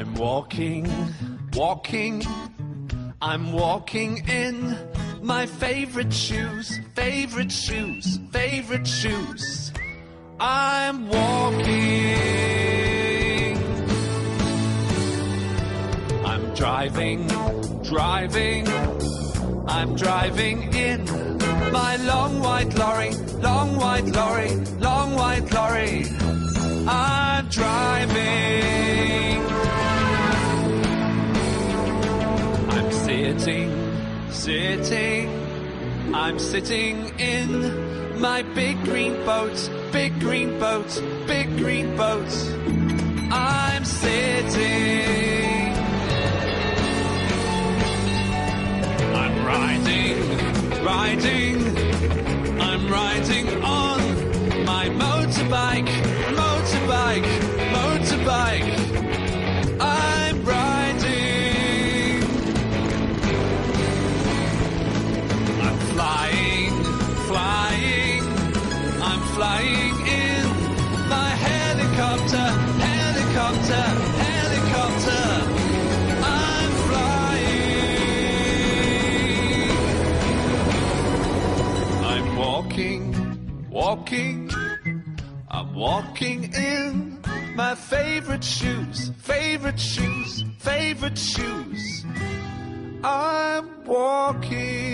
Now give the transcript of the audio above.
I'm walking, walking, I'm walking in my favorite shoes, favorite shoes, favorite shoes. I'm walking. I'm driving, driving, I'm driving in my long white lorry, long white lorry, long white lorry. Sitting, sitting, I'm sitting in my big green boat, big green boat, big green boat. I'm sitting. I'm riding, riding, I'm riding on my motorbike, motorbike, motorbike. Flying in my helicopter, helicopter, helicopter. I'm flying. I'm walking, walking, I'm walking in my favorite shoes, favorite shoes, favorite shoes. I'm walking.